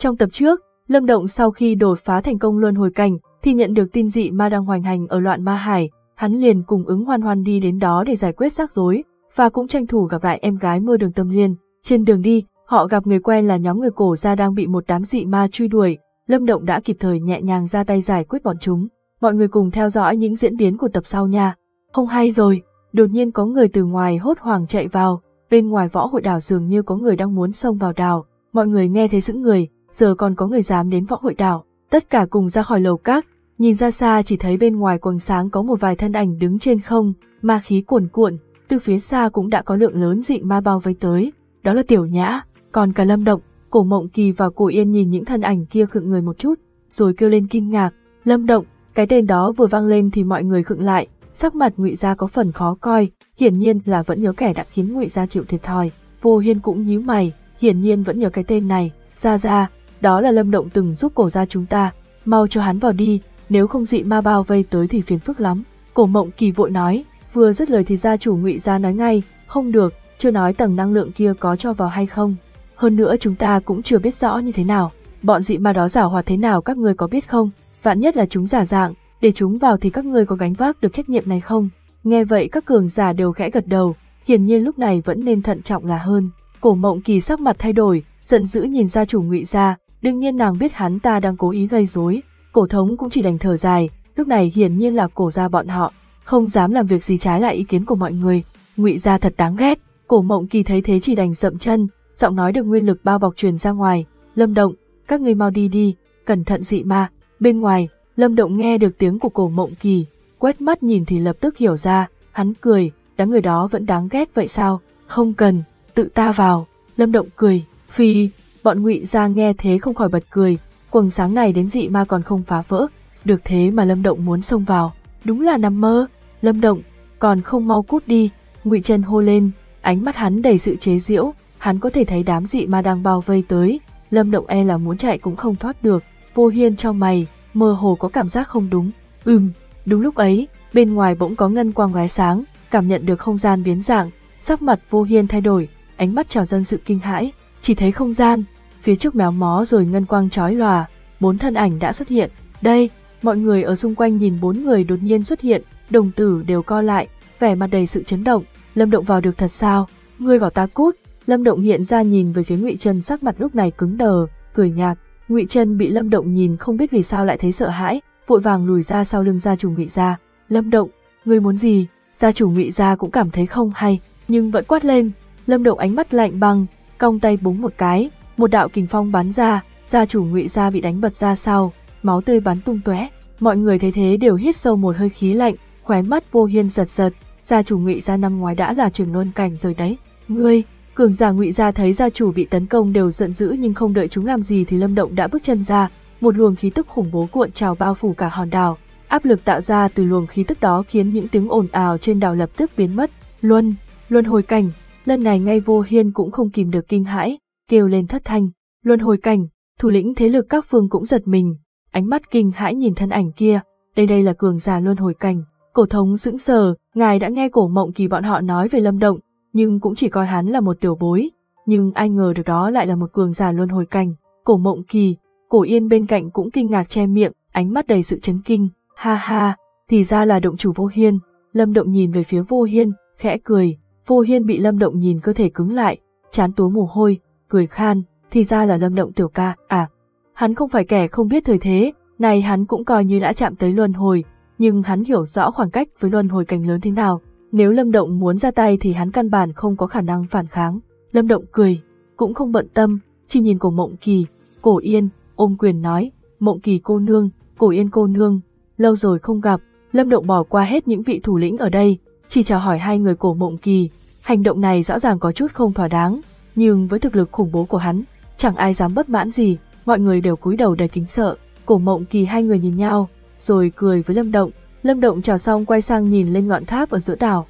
Trong tập trước, Lâm Động sau khi đột phá thành công luân hồi cảnh, thì nhận được tin dị ma đang hoành hành ở loạn ma hải, hắn liền cùng ứng hoan hoan đi đến đó để giải quyết rắc rối, và cũng tranh thủ gặp lại em gái mưa đường tâm liên. Trên đường đi, họ gặp người quen là nhóm người cổ gia đang bị một đám dị ma truy đuổi, Lâm Động đã kịp thời nhẹ nhàng ra tay giải quyết bọn chúng. Mọi người cùng theo dõi những diễn biến của tập sau nha. Không hay rồi, đột nhiên có người từ ngoài hốt hoảng chạy vào, bên ngoài võ hội đảo dường như có người đang muốn xông vào đảo. Mọi người nghe thấy sững người, giờ còn có người dám đến võ hội đảo. Tất cả cùng ra khỏi lầu các, nhìn ra xa chỉ thấy bên ngoài quầng sáng có một vài thân ảnh đứng trên không, ma khí cuồn cuộn, từ phía xa cũng đã có lượng lớn dị ma bao vây tới. Đó là Tiểu Nhã, còn cả Lâm Động, Cổ Mộng Kỳ và Cổ Yên nhìn những thân ảnh kia khựng người một chút, rồi kêu lên kinh ngạc, Lâm Động, cái tên đó vừa vang lên thì mọi người khựng lại, sắc mặt Ngụy Gia có phần khó coi, hiển nhiên là vẫn nhớ kẻ đã khiến Ngụy Gia chịu thiệt thòi. Vô Hiên cũng nhíu mày, hiển nhiên vẫn nhớ cái tên này, Gia Gia, đó là Lâm Động từng giúp cổ gia chúng ta, mau cho hắn vào đi, nếu không dị ma bao vây tới thì phiền phức lắm. Cổ Mộng Kỳ vội nói, vừa dứt lời thì gia chủ Ngụy Gia nói ngay, không được, chưa nói tầng năng lượng kia có cho vào hay không. Hơn nữa chúng ta cũng chưa biết rõ như thế nào, bọn dị ma đó giả hoạt thế nào các ngươi có biết không? Vạn nhất là chúng giả dạng, để chúng vào thì các ngươi có gánh vác được trách nhiệm này không? Nghe vậy các cường giả đều khẽ gật đầu, hiển nhiên lúc này vẫn nên thận trọng là hơn. Cổ mộng kỳ sắc mặt thay đổi, giận dữ nhìn gia chủ ngụy gia, đương nhiên nàng biết hắn ta đang cố ý gây rối. Cổ thống cũng chỉ đành thở dài, lúc này hiển nhiên là cổ gia bọn họ, không dám làm việc gì trái lại ý kiến của mọi người. Ngụy gia thật đáng ghét. Cổ mộng kỳ thấy thế chỉ đành dậm chân, giọng nói được nguyên lực bao bọc truyền ra ngoài. Lâm động, các ngươi mau đi đi, cẩn thận dị ma. Bên ngoài, Lâm động nghe được tiếng của cổ mộng kỳ, quét mắt nhìn thì lập tức hiểu ra, hắn cười, đám người đó vẫn đáng ghét vậy sao? Không cần, tự ta vào. Lâm động cười, phi, bọn ngụy ra nghe thế không khỏi bật cười, quầng sáng này đến dị ma còn không phá vỡ, được thế mà Lâm Động muốn xông vào, đúng là nằm mơ. Lâm Động, còn không mau cút đi, Ngụy chân hô lên, ánh mắt hắn đầy sự chế giễu, hắn có thể thấy đám dị ma đang bao vây tới, Lâm Động e là muốn chạy cũng không thoát được, Vô Hiên trong mày, mơ hồ có cảm giác không đúng. Ừm, đúng lúc ấy, bên ngoài bỗng có ngân quang gái sáng, cảm nhận được không gian biến dạng, sắc mặt Vô Hiên thay đổi, ánh mắt trào dâng sự kinh hãi, chỉ thấy không gian, phía trước méo mó rồi ngân quang chói lòa, bốn thân ảnh đã xuất hiện. Đây, mọi người ở xung quanh nhìn bốn người đột nhiên xuất hiện, đồng tử đều co lại, vẻ mặt đầy sự chấn động. Lâm Động vào được thật sao? Ngươi vào ta cút. Lâm Động hiện ra nhìn về phía Ngụy Trân sắc mặt lúc này cứng đờ, cười nhạt. Ngụy Trân bị Lâm Động nhìn không biết vì sao lại thấy sợ hãi, vội vàng lùi ra sau lưng gia chủ Ngụy gia. Lâm Động, ngươi muốn gì? Gia chủ Ngụy gia cũng cảm thấy không hay, nhưng vẫn quát lên. Lâm Động ánh mắt lạnh băng, cong tay búng một cái, một đạo kình phong bắn ra, gia chủ ngụy gia bị đánh bật ra sau, máu tươi bắn tung tóe. Mọi người thấy thế đều hít sâu một hơi khí lạnh, khóe mắt vô hiên giật giật, gia chủ ngụy gia năm ngoái đã là trường luân cảnh rồi đấy. Ngươi, cường giả ngụy gia thấy gia chủ bị tấn công đều giận dữ nhưng không đợi chúng làm gì thì lâm động đã bước chân ra, một luồng khí tức khủng bố cuộn trào bao phủ cả hòn đảo. Áp lực tạo ra từ luồng khí tức đó khiến những tiếng ồn ào trên đảo lập tức biến mất. Luân, luân hồi cảnh, lần này ngay vô hiên cũng không kìm được kinh hãi, kêu lên thất thanh, luân hồi cảnh, thủ lĩnh thế lực các phương cũng giật mình, ánh mắt kinh hãi nhìn thân ảnh kia, đây đây là cường giả luân hồi cảnh. Cổ thống sững sờ, ngài đã nghe cổ mộng kỳ bọn họ nói về lâm động, nhưng cũng chỉ coi hắn là một tiểu bối, nhưng ai ngờ được đó lại là một cường giả luân hồi cảnh. Cổ mộng kỳ, cổ yên bên cạnh cũng kinh ngạc che miệng, ánh mắt đầy sự chấn kinh, ha ha, thì ra là động chủ vô hiên. Lâm động nhìn về phía vô hiên, khẽ cười, vô hiên bị lâm động nhìn cơ thể cứng lại, chán túa mồ hôi, cười khan, thì ra là lâm động tiểu ca, à. Hắn không phải kẻ không biết thời thế, này hắn cũng coi như đã chạm tới luân hồi, nhưng hắn hiểu rõ khoảng cách với luân hồi cảnh lớn thế nào. Nếu lâm động muốn ra tay thì hắn căn bản không có khả năng phản kháng. Lâm động cười, cũng không bận tâm, chỉ nhìn cổ mộng kỳ, cổ yên, ôm quyền nói, mộng kỳ cô nương, cổ yên cô nương, lâu rồi không gặp, lâm động bỏ qua hết những vị thủ lĩnh ở đây, chỉ chào hỏi hai người cổ mộng kỳ, hành động này rõ ràng có chút không thỏa đáng, nhưng với thực lực khủng bố của hắn, chẳng ai dám bất mãn gì, mọi người đều cúi đầu đầy kính sợ. Cổ Mộng Kỳ hai người nhìn nhau, rồi cười với Lâm Động. Lâm Động chào xong quay sang nhìn lên ngọn tháp ở giữa đảo.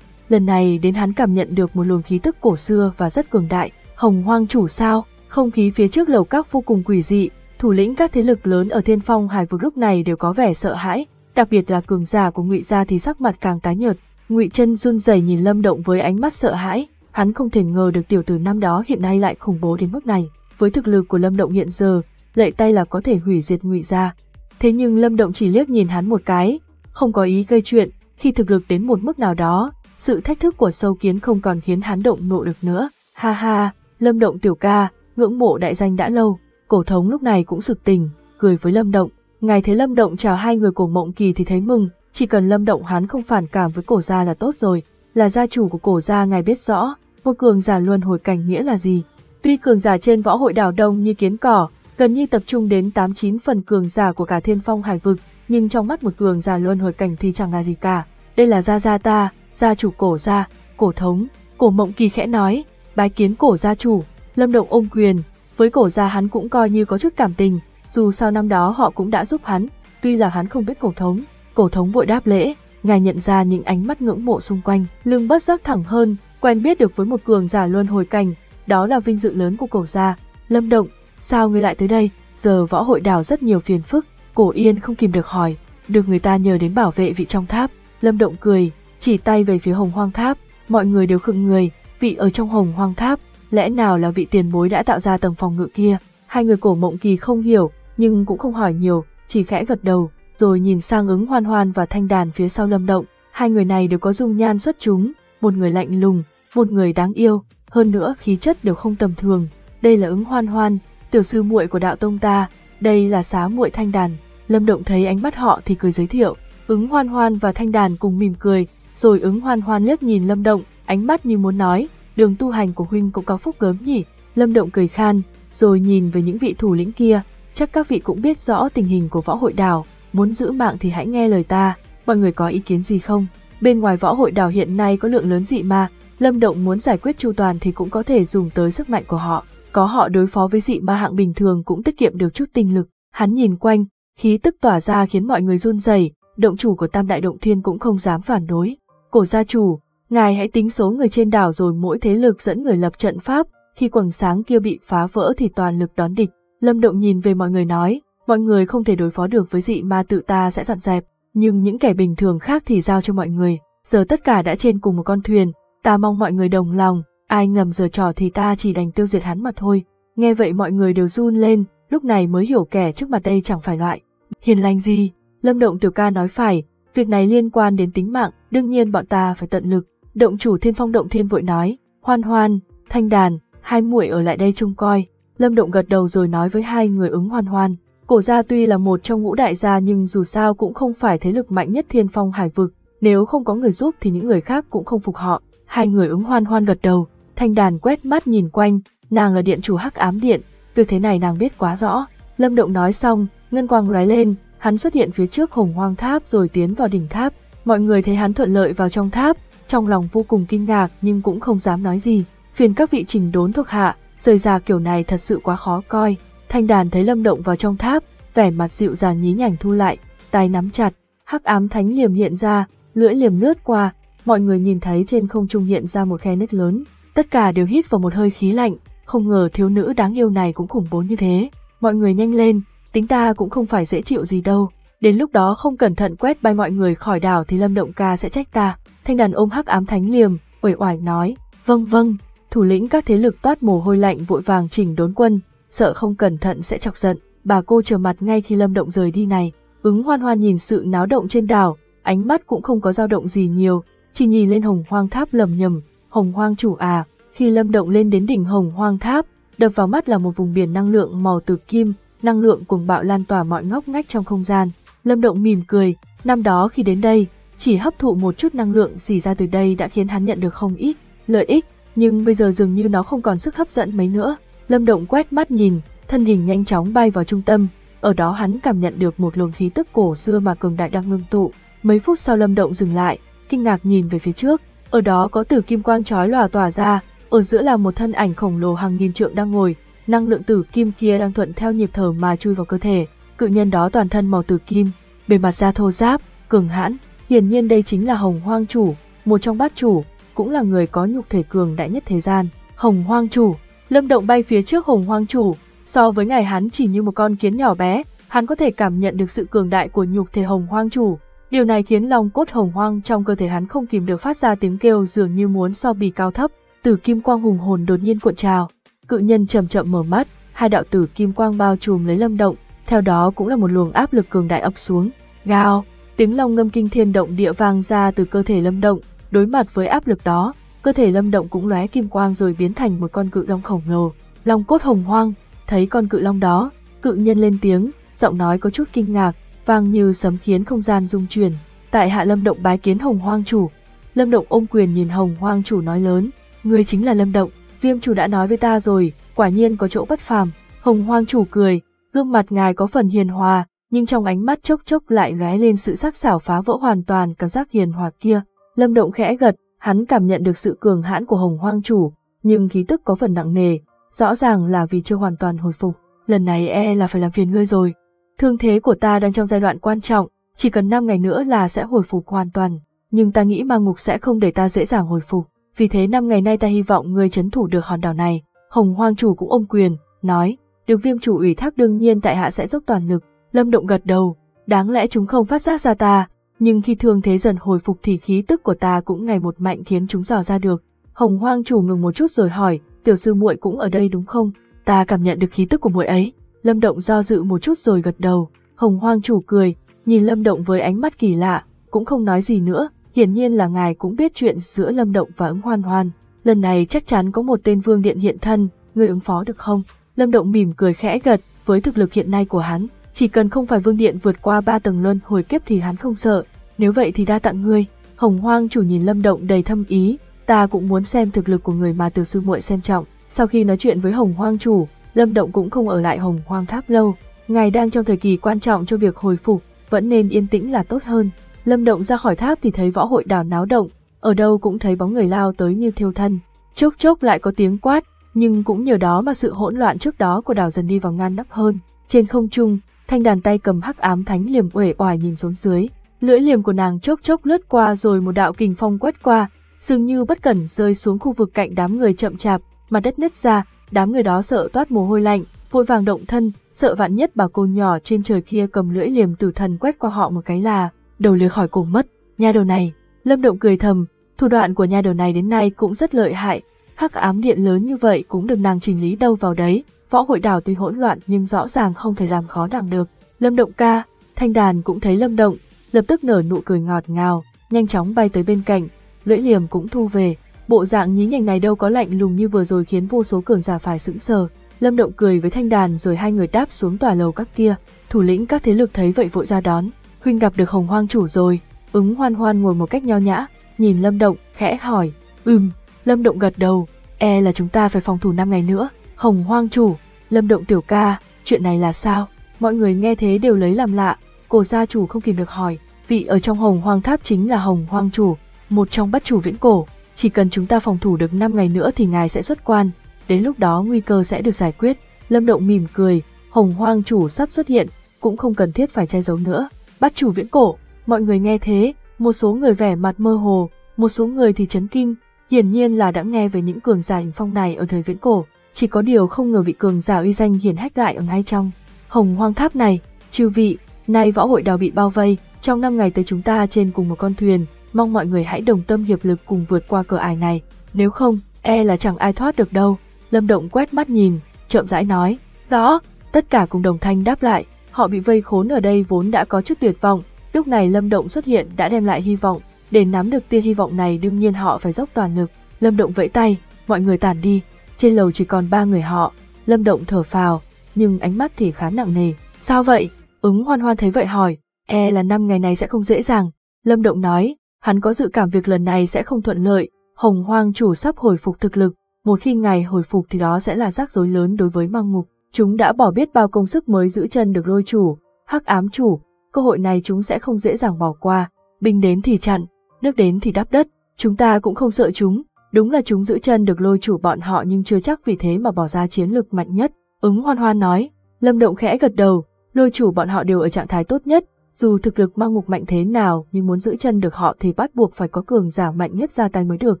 Lần này đến hắn cảm nhận được một luồng khí tức cổ xưa và rất cường đại. Hồng Hoang chủ sao? Không khí phía trước lầu các vô cùng quỷ dị. Thủ lĩnh các thế lực lớn ở Thiên Phong Hải vực lúc này đều có vẻ sợ hãi, đặc biệt là cường giả của Ngụy gia thì sắc mặt càng tái nhợt. Ngụy Chân run rẩy nhìn Lâm Động với ánh mắt sợ hãi, hắn không thể ngờ được tiểu tử năm đó hiện nay lại khủng bố đến mức này. Với thực lực của Lâm Động hiện giờ, lệ tay là có thể hủy diệt ngụy gia. Thế nhưng Lâm Động chỉ liếc nhìn hắn một cái, không có ý gây chuyện, khi thực lực đến một mức nào đó, sự thách thức của sâu kiến không còn khiến hắn động nộ được nữa. Ha ha, Lâm Động tiểu ca, ngưỡng mộ đại danh đã lâu, cổ thống lúc này cũng sực tình, cười với Lâm Động. Ngài thấy Lâm Động chào hai người cổ mộng kỳ thì thấy mừng, chỉ cần Lâm Động hắn không phản cảm với cổ gia là tốt rồi, là gia chủ của cổ gia ngài biết rõ, một cường giả luân hồi cảnh nghĩa là gì. Tuy cường giả trên võ hội đảo đông như kiến cỏ, gần như tập trung đến 89 phần cường giả của cả thiên phong hải vực, nhưng trong mắt một cường giả luân hồi cảnh thì chẳng là gì cả. Đây là gia gia ta, gia chủ cổ gia, cổ thống, cổ mộng kỳ khẽ nói, bái kiến cổ gia chủ, lâm động ôm quyền, với cổ gia hắn cũng coi như có chút cảm tình, dù sau năm đó họ cũng đã giúp hắn, tuy là hắn không biết cổ thống, cổ thống vội đáp lễ, ngài nhận ra những ánh mắt ngưỡng mộ xung quanh, lưng bất giác thẳng hơn, quen biết được với một cường giả luân hồi cảnh, đó là vinh dự lớn của cổ gia. Lâm Động, sao ngươi lại tới đây? Giờ võ hội đảo rất nhiều phiền phức, cổ yên không kìm được hỏi, được người ta nhờ đến bảo vệ vị trong tháp. Lâm Động cười, chỉ tay về phía hồng hoang tháp, mọi người đều khựng người, vị ở trong hồng hoang tháp, lẽ nào là vị tiền bối đã tạo ra tầng phòng ngự kia? Hai người cổ mộng kỳ không hiểu, nhưng cũng không hỏi nhiều, chỉ khẽ gật đầu, rồi nhìn sang ứng hoan hoan và thanh đàn phía sau lâm động. Hai người này đều có dung nhan xuất chúng, một người lạnh lùng, một người đáng yêu, hơn nữa khí chất đều không tầm thường. Đây là ứng hoan hoan, tiểu sư muội của đạo tông ta, đây là xá muội thanh đàn. Lâm Động thấy ánh mắt họ thì cười giới thiệu, ứng hoan hoan và thanh đàn cùng mỉm cười, rồi ứng hoan hoan liếc nhìn Lâm Động, ánh mắt như muốn nói, đường tu hành của huynh cũng có phúc gớm nhỉ. Lâm Động cười khan, rồi nhìn về những vị thủ lĩnh kia, chắc các vị cũng biết rõ tình hình của võ hội đảo, muốn giữ mạng thì hãy nghe lời ta, mọi người có ý kiến gì không? Bên ngoài võ hội đảo hiện nay có lượng lớn dị ma, Lâm Động muốn giải quyết chu toàn thì cũng có thể dùng tới sức mạnh của họ, có họ đối phó với dị ma hạng bình thường cũng tiết kiệm được chút tinh lực. Hắn nhìn quanh, khí tức tỏa ra khiến mọi người run rẩy, động chủ của Tam Đại Động Thiên cũng không dám phản đối. Cổ gia chủ, ngài hãy tính số người trên đảo rồi mỗi thế lực dẫn người lập trận pháp, khi quầng sáng kia bị phá vỡ thì toàn lực đón địch. Lâm Động nhìn về mọi người nói, mọi người không thể đối phó được với dị ma tự ta sẽ dọn dẹp, nhưng những kẻ bình thường khác thì giao cho mọi người. Giờ tất cả đã trên cùng một con thuyền, ta mong mọi người đồng lòng, ai ngầm giờ trò thì ta chỉ đành tiêu diệt hắn mà thôi. Nghe vậy mọi người đều run lên, lúc này mới hiểu kẻ trước mặt đây chẳng phải loại. Hiền lành gì? Lâm Động Tiểu ca nói phải, việc này liên quan đến tính mạng, đương nhiên bọn ta phải tận lực. Động chủ Thiên Phong Động Thiên vội nói, hoan hoan, thanh đàn, hai muội ở lại đây trông coi. Lâm Động gật đầu rồi nói với hai người ứng hoan hoan. Cổ gia tuy là một trong ngũ đại gia nhưng dù sao cũng không phải thế lực mạnh nhất thiên phong hải vực, nếu không có người giúp thì những người khác cũng không phục họ. Hai người ứng hoan hoan gật đầu, thanh đàn quét mắt nhìn quanh, nàng là điện chủ hắc ám điện, việc thế này nàng biết quá rõ. Lâm Động nói xong, ngân quang lóe lên, hắn xuất hiện phía trước hồng hoang tháp rồi tiến vào đỉnh tháp. Mọi người thấy hắn thuận lợi vào trong tháp, trong lòng vô cùng kinh ngạc nhưng cũng không dám nói gì. Phiền các vị trình đốn thuộc hạ, rời già kiểu này thật sự quá khó coi. Thanh đàn thấy Lâm Động vào trong tháp, vẻ mặt dịu dàng nhí nhảnh thu lại, tay nắm chặt, hắc ám thánh liềm hiện ra, lưỡi liềm lướt qua, mọi người nhìn thấy trên không trung hiện ra một khe nứt lớn, tất cả đều hít vào một hơi khí lạnh, không ngờ thiếu nữ đáng yêu này cũng khủng bố như thế. Mọi người nhanh lên, tính ta cũng không phải dễ chịu gì đâu, đến lúc đó không cẩn thận quét bay mọi người khỏi đảo thì Lâm Động ca sẽ trách ta. Thanh đàn ôm hắc ám thánh liềm, uể oải nói, vâng vâng, thủ lĩnh các thế lực toát mồ hôi lạnh vội vàng chỉnh đốn quân, sợ không cẩn thận sẽ chọc giận. Bà cô trở mặt ngay khi Lâm Động rời đi này. Ứng hoan hoan nhìn sự náo động trên đảo, ánh mắt cũng không có dao động gì nhiều, chỉ nhìn lên hồng hoang tháp lầm nhầm, hồng hoang chủ à, khi Lâm Động lên đến đỉnh hồng hoang tháp, đập vào mắt là một vùng biển năng lượng màu từ kim, năng lượng cuồng bạo lan tỏa mọi ngóc ngách trong không gian. Lâm Động mỉm cười, năm đó khi đến đây, chỉ hấp thụ một chút năng lượng xỉ ra từ đây đã khiến hắn nhận được không ít lợi ích, nhưng bây giờ dường như nó không còn sức hấp dẫn mấy nữa. Lâm Động quét mắt nhìn, thân hình nhanh chóng bay vào trung tâm, ở đó hắn cảm nhận được một luồng khí tức cổ xưa mà cường đại đang ngưng tụ. Mấy phút sau Lâm Động dừng lại, kinh ngạc nhìn về phía trước, ở đó có tử kim quang chói lòa tỏa ra, ở giữa là một thân ảnh khổng lồ hàng nghìn trượng đang ngồi, năng lượng tử kim kia đang thuận theo nhịp thở mà chui vào cơ thể. Cự nhân đó toàn thân màu tử kim, bề mặt da thô ráp, cường hãn, hiển nhiên đây chính là Hồng Hoang chủ, một trong bát chủ, cũng là người có nhục thể cường đại nhất thế gian. Hồng Hoang chủ, Lâm Động bay phía trước Hồng Hoang chủ, so với ngày hắn chỉ như một con kiến nhỏ bé, hắn có thể cảm nhận được sự cường đại của nhục thể Hồng Hoang chủ. Điều này khiến lòng cốt hồng hoang trong cơ thể hắn không kìm được phát ra tiếng kêu dường như muốn so bì cao thấp. Tử kim quang hùng hồn đột nhiên cuộn trào, cự nhân chậm chậm mở mắt, hai đạo tử kim quang bao trùm lấy lâm động, theo đó cũng là một luồng áp lực cường đại ập xuống. Gào, tiếng long ngâm kinh thiên động địa vang ra từ cơ thể lâm động, đối mặt với áp lực đó, cơ thể lâm động cũng lóe kim quang rồi biến thành một con cự long khổng lồ. Long cốt hồng hoang, thấy con cự long đó, cự nhân lên tiếng, giọng nói có chút kinh ngạc, vang như sấm khiến không gian rung chuyển. Tại hạ lâm động bái kiến hồng hoang chủ. Lâm động ôm quyền nhìn hồng hoang chủ nói lớn, người chính là lâm động, viêm chủ đã nói với ta rồi, quả nhiên có chỗ bất phàm. Hồng hoang chủ cười, gương mặt ngài có phần hiền hòa, nhưng trong ánh mắt chốc chốc lại lóe lên sự sắc sảo phá vỡ hoàn toàn cảm giác hiền hòa kia. Lâm Động khẽ gật, hắn cảm nhận được sự cường hãn của Hồng Hoang chủ, nhưng khí tức có phần nặng nề, rõ ràng là vì chưa hoàn toàn hồi phục. Lần này e là phải làm phiền ngươi rồi. Thương thế của ta đang trong giai đoạn quan trọng, chỉ cần 5 ngày nữa là sẽ hồi phục hoàn toàn, nhưng ta nghĩ ma ngục sẽ không để ta dễ dàng hồi phục. Vì thế 5 ngày nay ta hy vọng ngươi chấn thủ được hòn đảo này. Hồng Hoang chủ cũng ôm quyền, nói, được viêm chủ ủy thác đương nhiên tại hạ sẽ dốc toàn lực. Lâm Động gật đầu, đáng lẽ chúng không phát giác ra ta, nhưng khi thương thế dần hồi phục thì khí tức của ta cũng ngày một mạnh khiến chúng dò ra được. Hồng Hoang chủ ngừng một chút rồi hỏi, tiểu sư muội cũng ở đây đúng không? Ta cảm nhận được khí tức của muội ấy. Lâm Động do dự một chút rồi gật đầu. Hồng Hoang chủ cười, nhìn Lâm Động với ánh mắt kỳ lạ, cũng không nói gì nữa. Hiển nhiên là ngài cũng biết chuyện giữa Lâm Động và ứng hoan hoan. Lần này chắc chắn có một tên vương điện hiện thân, người ứng phó được không? Lâm Động mỉm cười khẽ gật, với thực lực hiện nay của hắn, chỉ cần không phải vương điện vượt qua ba tầng luân hồi kiếp thì hắn không sợ. Nếu vậy thì đa tặng ngươi. Hồng Hoang chủ nhìn Lâm Động đầy thâm ý, ta cũng muốn xem thực lực của người mà từ sư muội xem trọng. Sau khi nói chuyện với Hồng Hoang chủ, Lâm Động cũng không ở lại Hồng Hoang Tháp lâu. Ngài đang trong thời kỳ quan trọng cho việc hồi phục, vẫn nên yên tĩnh là tốt hơn. Lâm Động ra khỏi tháp thì thấy võ hội đảo náo động, ở đâu cũng thấy bóng người lao tới như thiêu thân. Chốc chốc lại có tiếng quát, nhưng cũng nhờ đó mà sự hỗn loạn trước đó của đảo dần đi vào ngăn nắp hơn. Trên không trung, thanh đàn tay cầm hắc ám thánh liềm uể oải nhìn xuống dưới, lưỡi liềm của nàng chốc chốc lướt qua rồi một đạo kình phong quét qua, dường như bất cẩn rơi xuống khu vực cạnh đám người chậm chạp, mặt đất nứt ra, đám người đó sợ toát mồ hôi lạnh, vội vàng động thân, sợ vạn nhất bà cô nhỏ trên trời kia cầm lưỡi liềm tử thần quét qua họ một cái là đầu lưỡi khỏi cổ mất. Nha đầu này, Lâm Động cười thầm, thủ đoạn của nha đầu này đến nay cũng rất lợi hại, hắc ám điện lớn như vậy cũng được nàng chỉnh lý đâu vào đấy. Võ hội đảo tuy hỗn loạn nhưng rõ ràng không thể làm khó nàng được. Lâm Động ca, thanh đàn cũng thấy Lâm Động, lập tức nở nụ cười ngọt ngào, nhanh chóng bay tới bên cạnh, lưỡi liềm cũng thu về. Bộ dạng nhí nhảnh này đâu có lạnh lùng như vừa rồi khiến vô số cường giả phải sững sờ. Lâm Động cười với thanh đàn rồi hai người đáp xuống tòa lầu các kia. Thủ lĩnh các thế lực thấy vậy vội ra đón. Huynh gặp được Hồng Hoang chủ rồi. Ứng hoan hoan ngồi một cách nho nhã, nhìn Lâm Động, khẽ hỏi. Ừm, Lâm Động gật đầu. E là chúng ta phải phòng thủ 5 ngày nữa. Hồng Hoang chủ, Lâm Động tiểu ca, chuyện này là sao? Mọi người nghe thế đều lấy làm lạ. Cổ gia chủ không kìm được hỏi. Vị ở trong Hồng Hoang tháp chính là Hồng Hoang chủ, một trong bắt chủ viễn cổ. Chỉ cần chúng ta phòng thủ được 5 ngày nữa thì ngài sẽ xuất quan. Đến lúc đó nguy cơ sẽ được giải quyết. Lâm Động mỉm cười, Hồng Hoang chủ sắp xuất hiện, cũng không cần thiết phải che giấu nữa. Bắt chủ viễn cổ, mọi người nghe thế, một số người vẻ mặt mơ hồ, một số người thì chấn kinh, hiển nhiên là đã nghe về những cường giả đỉnh phong này ở thời viễn cổ, chỉ có điều không ngờ vị cường giả uy danh hiển hách lại ở ngay trong Hồng Hoang Tháp này. Chư vị, nay võ hội đào bị bao vây, trong năm ngày tới chúng ta trên cùng một con thuyền, mong mọi người hãy đồng tâm hiệp lực cùng vượt qua cửa ải này, nếu không, e là chẳng ai thoát được đâu. Lâm Động quét mắt nhìn, chậm rãi nói, rõ, tất cả cùng đồng thanh đáp lại, họ bị vây khốn ở đây vốn đã có chút tuyệt vọng, lúc này Lâm Động xuất hiện đã đem lại hy vọng, để nắm được tia hy vọng này đương nhiên họ phải dốc toàn lực. Lâm Động vẫy tay, mọi người tản đi, trên lầu chỉ còn ba người họ, Lâm Động thở phào, nhưng ánh mắt thì khá nặng nề. Sao vậy? Ứng hoan hoan thấy vậy hỏi, e là năm ngày này sẽ không dễ dàng. Lâm Động nói, hắn có dự cảm việc lần này sẽ không thuận lợi, hồng hoang chủ sắp hồi phục thực lực, một khi ngày hồi phục thì đó sẽ là rắc rối lớn đối với mang mục. Chúng đã bỏ biết bao công sức mới giữ chân được lôi chủ, hắc ám chủ, cơ hội này chúng sẽ không dễ dàng bỏ qua, binh đến thì chặn, nước đến thì đắp đất, chúng ta cũng không sợ chúng, đúng là chúng giữ chân được lôi chủ bọn họ nhưng chưa chắc vì thế mà bỏ ra chiến lực mạnh nhất. Ứng hoan hoan nói, Lâm Động khẽ gật đầu, lôi chủ bọn họ đều ở trạng thái tốt nhất, dù thực lực mang ngục mạnh thế nào nhưng muốn giữ chân được họ thì bắt buộc phải có cường giả mạnh nhất ra tay mới được.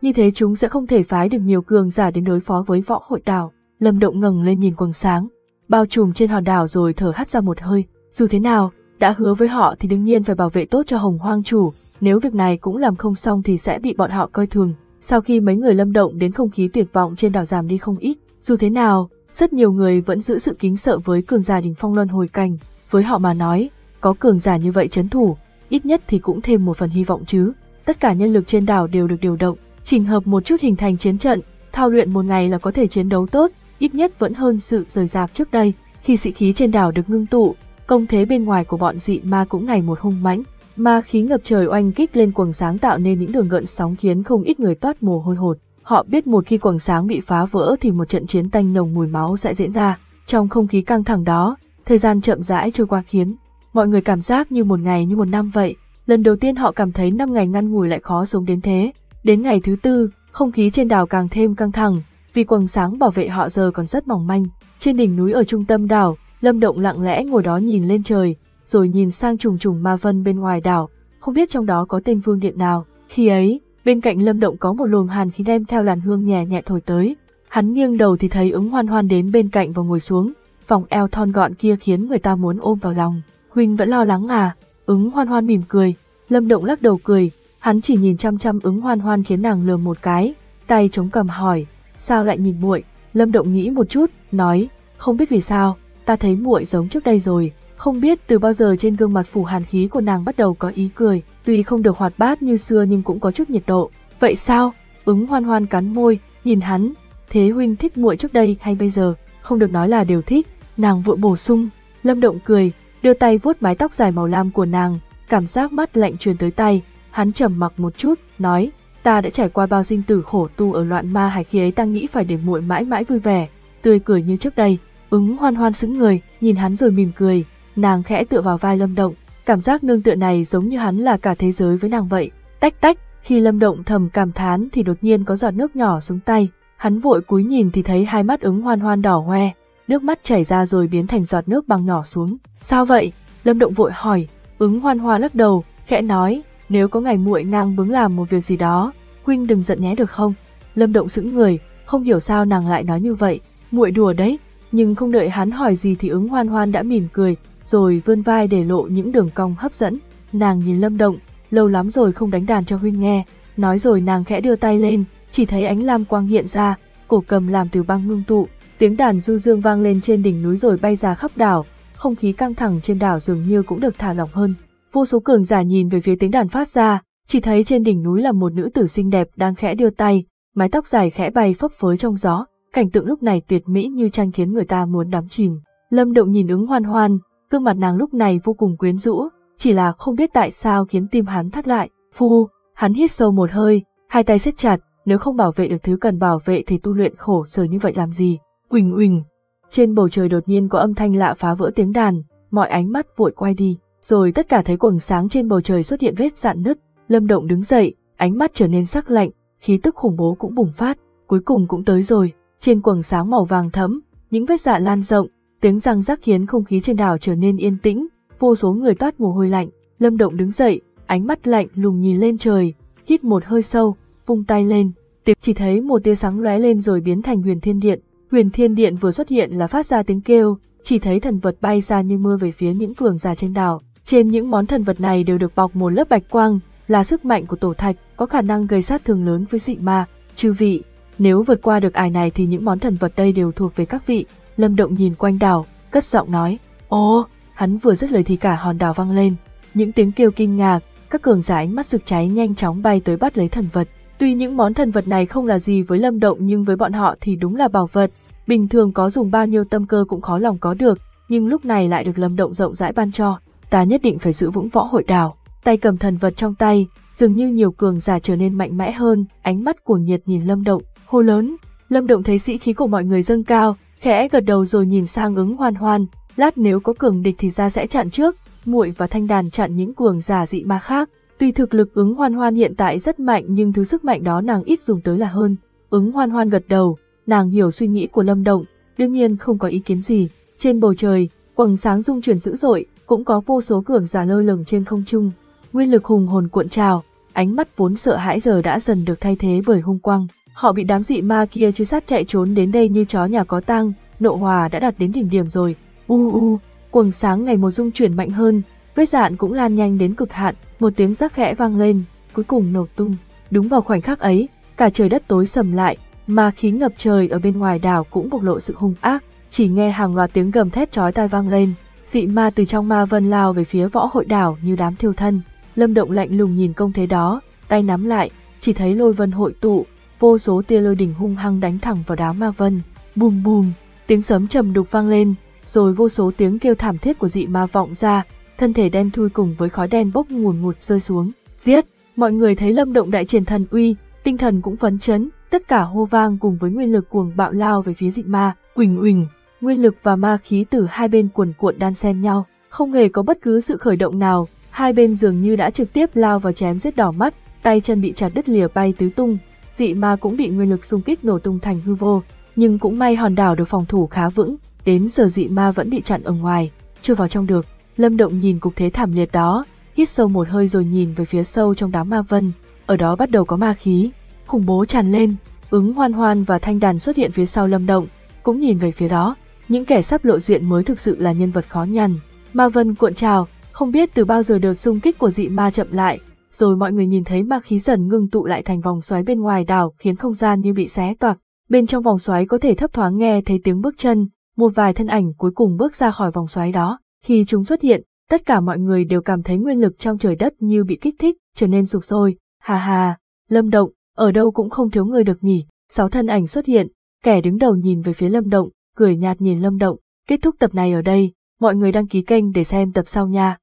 Như thế chúng sẽ không thể phái được nhiều cường giả đến đối phó với võ hội đảo. Lâm Động ngẩng lên nhìn quầng sáng, bao trùm trên hòn đảo rồi thở hắt ra một hơi. Dù thế nào, đã hứa với họ thì đương nhiên phải bảo vệ tốt cho Hồng Hoang chủ, nếu việc này cũng làm không xong thì sẽ bị bọn họ coi thường. Sau khi mấy người Lâm Động đến không khí tuyệt vọng trên đảo giảm đi không ít, dù thế nào, Rất nhiều người vẫn giữ sự kính sợ với cường giả đỉnh phong luân hồi cảnh, với họ mà nói, có cường giả như vậy chấn thủ, ít nhất thì cũng thêm một phần hy vọng chứ. Tất cả nhân lực trên đảo đều được điều động, chỉnh hợp một chút hình thành chiến trận, thao luyện một ngày là có thể chiến đấu tốt, ít nhất vẫn hơn sự rời rạc trước đây. Khi sĩ khí trên đảo được ngưng tụ, công thế bên ngoài của bọn dị ma cũng ngày một hung mãnh, ma khí ngập trời oanh kích lên quầng sáng tạo nên những đường gợn sóng khiến không ít người toát mồ hôi hột. Họ biết một khi quầng sáng bị phá vỡ thì một trận chiến tanh nồng mùi máu sẽ diễn ra. Trong không khí căng thẳng đó, thời gian chậm rãi trôi qua khiến mọi người cảm giác như một ngày như một năm vậy. Lần đầu tiên họ cảm thấy năm ngày ngăn ngủi lại khó sống đến thế. Đến ngày thứ tư, không khí trên đảo càng thêm căng thẳng, vì quầng sáng bảo vệ họ giờ còn rất mỏng manh. Trên đỉnh núi ở trung tâm đảo, Lâm Động lặng lẽ ngồi đó nhìn lên trời, rồi nhìn sang trùng trùng ma vân bên ngoài đảo, không biết trong đó có tên vương điện nào. Khi ấy, bên cạnh Lâm Động có một luồng hàn khí đem theo làn hương nhẹ nhẹ thổi tới. Hắn nghiêng đầu thì thấy ứng hoan hoan đến bên cạnh và ngồi xuống, vòng eo thon gọn kia khiến người ta muốn ôm vào lòng. Huynh vẫn lo lắng à? Ứng hoan hoan mỉm cười. Lâm Động lắc đầu cười, hắn chỉ nhìn chăm chăm ứng hoan hoan khiến nàng lừa một cái, tay chống cầm hỏi, sao lại nhìn muội? Lâm Động nghĩ một chút, nói, không biết vì sao, ta thấy muội giống trước đây rồi, không biết từ bao giờ trên gương mặt phủ hàn khí của nàng bắt đầu có ý cười, tuy không được hoạt bát như xưa nhưng cũng có chút nhiệt độ. Vậy sao? Ứng hoan hoan cắn môi, nhìn hắn, thế huynh thích muội trước đây hay bây giờ? Không được nói là đều thích, nàng vội bổ sung. Lâm Động cười, đưa tay vuốt mái tóc dài màu lam của nàng, cảm giác mắt lạnh truyền tới tay, hắn trầm mặc một chút, nói, ta đã trải qua bao sinh tử khổ tu ở loạn ma hải khi ấy ta nghĩ phải để muội mãi mãi vui vẻ, tươi cười như trước đây. Ứng hoan hoan sững người, nhìn hắn rồi mỉm cười, nàng khẽ tựa vào vai Lâm Động, cảm giác nương tựa này giống như hắn là cả thế giới với nàng vậy. Tách tách, khi Lâm Động thầm cảm thán thì đột nhiên có giọt nước nhỏ xuống tay, hắn vội cúi nhìn thì thấy hai mắt ứng hoan hoan đỏ hoe, nước mắt chảy ra rồi biến thành giọt nước bằng nhỏ xuống. Sao vậy? Lâm Động vội hỏi, ứng hoan hoa lắc đầu, khẽ nói, nếu có ngày muội ngang bướng làm một việc gì đó, huynh đừng giận nhé được không? Lâm Động sững người, không hiểu sao nàng lại nói như vậy, muội đùa đấy, nhưng không đợi hắn hỏi gì thì ứng hoan hoan đã mỉm cười, rồi vươn vai để lộ những đường cong hấp dẫn. Nàng nhìn Lâm Động, lâu lắm rồi không đánh đàn cho huynh nghe, nói rồi nàng khẽ đưa tay lên, chỉ thấy ánh lam quang hiện ra, cổ cầm làm từ băng ngưng tụ, tiếng đàn du dương vang lên trên đỉnh núi rồi bay ra khắp đảo, không khí căng thẳng trên đảo dường như cũng được thả lỏng hơn. Vô số cường giả nhìn về phía tiếng đàn phát ra, chỉ thấy trên đỉnh núi là một nữ tử xinh đẹp đang khẽ đưa tay, mái tóc dài khẽ bay phấp phới trong gió, cảnh tượng lúc này tuyệt mỹ như tranh khiến người ta muốn đắm chìm. Lâm Động nhìn ứng hoan hoan, gương mặt nàng lúc này vô cùng quyến rũ, chỉ là không biết tại sao khiến tim hắn thắt lại. Phu, hắn hít sâu một hơi, hai tay siết chặt, nếu không bảo vệ được thứ cần bảo vệ thì tu luyện khổ sở như vậy làm gì. Uỳnh uỳnh, trên bầu trời đột nhiên có âm thanh lạ phá vỡ tiếng đàn, mọi ánh mắt vội quay đi, rồi tất cả thấy quầng sáng trên bầu trời xuất hiện vết dạn nứt, Lâm Động đứng dậy, ánh mắt trở nên sắc lạnh, khí tức khủng bố cũng bùng phát, cuối cùng cũng tới rồi, trên quầng sáng màu vàng thẫm, những vết dạn lan rộng, tiếng răng rắc khiến không khí trên đảo trở nên yên tĩnh, vô số người toát mồ hôi lạnh, Lâm Động đứng dậy, ánh mắt lạnh lùng nhìn lên trời, hít một hơi sâu, vung tay lên, chỉ thấy một tia sáng lóe lên rồi biến thành huyền thiên điện, Huyền Thiên Điện vừa xuất hiện là phát ra tiếng kêu, chỉ thấy thần vật bay ra như mưa về phía những cường giả trên đảo. Trên những món thần vật này đều được bọc một lớp bạch quang, là sức mạnh của tổ thạch, có khả năng gây sát thương lớn với dị ma. Chư vị, nếu vượt qua được ải này thì những món thần vật đây đều thuộc về các vị. Lâm Động nhìn quanh đảo, cất giọng nói, ô hắn vừa dứt lời thì cả hòn đảo vang lên. Những tiếng kêu kinh ngạc, các cường giả ánh mắt rực cháy nhanh chóng bay tới bắt lấy thần vật. Tuy những món thần vật này không là gì với Lâm Động nhưng với bọn họ thì đúng là bảo vật, bình thường có dùng bao nhiêu tâm cơ cũng khó lòng có được, nhưng lúc này lại được Lâm Động rộng rãi ban cho, ta nhất định phải giữ vững võ hội đảo. Tay cầm thần vật trong tay, dường như nhiều cường giả trở nên mạnh mẽ hơn, ánh mắt của nhiệt nhìn Lâm Động, hô lớn. Lâm Động thấy sĩ khí của mọi người dâng cao, khẽ gật đầu rồi nhìn sang ứng hoan hoan, lát nếu có cường địch thì ra sẽ chặn trước, muội và thanh đàn chặn những cường giả dị ma khác. Tuy thực lực ứng hoan hoan hiện tại rất mạnh nhưng thứ sức mạnh đó nàng ít dùng tới là hơn. Ứng hoan hoan gật đầu, nàng hiểu suy nghĩ của Lâm Động, đương nhiên không có ý kiến gì. Trên bầu trời, quầng sáng rung chuyển dữ dội, cũng có vô số cường giả lơ lửng trên không trung. Nguyên lực hùng hồn cuộn trào, ánh mắt vốn sợ hãi giờ đã dần được thay thế bởi hung quang. Họ bị đám dị ma kia truy sát chạy trốn đến đây như chó nhà có tang, nộ hòa đã đạt đến đỉnh điểm rồi. U u, quầng sáng ngày một dung chuyển mạnh hơn, vết dạn cũng lan nhanh đến cực hạn, một tiếng rắc khẽ vang lên, cuối cùng nổ tung. Đúng vào khoảnh khắc ấy, cả trời đất tối sầm lại, mà khí ngập trời ở bên ngoài đảo cũng bộc lộ sự hung ác, chỉ nghe hàng loạt tiếng gầm thét chói tai vang lên, dị ma từ trong ma vân lao về phía võ hội đảo như đám thiêu thân. Lâm Động lạnh lùng nhìn công thế đó, tay nắm lại, chỉ thấy lôi vân hội tụ, vô số tia lôi đỉnh hung hăng đánh thẳng vào đám ma vân. Bùm bùm, tiếng sấm trầm đục vang lên, rồi vô số tiếng kêu thảm thiết của dị ma vọng ra, thân thể đen thui cùng với khói đen bốc ngùn ngụt rơi xuống. Giết! Mọi người thấy Lâm Động đại triển thần uy, tinh thần cũng phấn chấn, tất cả hô vang cùng với nguyên lực cuồng bạo lao về phía dị ma, quỳnh uỳnh, nguyên lực và ma khí từ hai bên cuồn cuộn đan xen nhau, không hề có bất cứ sự khởi động nào, hai bên dường như đã trực tiếp lao vào chém giết đỏ mắt, tay chân bị chặt đứt lìa bay tứ tung, dị ma cũng bị nguyên lực xung kích nổ tung thành hư vô, nhưng cũng may hòn đảo được phòng thủ khá vững, đến giờ dị ma vẫn bị chặn ở ngoài, chưa vào trong được. Lâm Động nhìn cục thế thảm liệt đó, hít sâu một hơi rồi nhìn về phía sâu trong đám ma vân, ở đó bắt đầu có ma khí, khủng bố tràn lên, ứng hoan hoan và thanh đàn xuất hiện phía sau Lâm Động, cũng nhìn về phía đó, những kẻ sắp lộ diện mới thực sự là nhân vật khó nhằn. Ma vân cuộn trào, không biết từ bao giờ đợt xung kích của dị ma chậm lại, rồi mọi người nhìn thấy ma khí dần ngưng tụ lại thành vòng xoáy bên ngoài đảo khiến không gian như bị xé toạc. Bên trong vòng xoáy có thể thấp thoáng nghe thấy tiếng bước chân, một vài thân ảnh cuối cùng bước ra khỏi vòng xoáy đó. Khi chúng xuất hiện, tất cả mọi người đều cảm thấy nguyên lực trong trời đất như bị kích thích, trở nên sục sôi. Hà hà, Lâm Động, ở đâu cũng không thiếu người được nhỉ. Sáu thân ảnh xuất hiện, kẻ đứng đầu nhìn về phía Lâm Động, cười nhạt nhìn Lâm Động. Kết thúc tập này ở đây, mọi người đăng ký kênh để xem tập sau nha.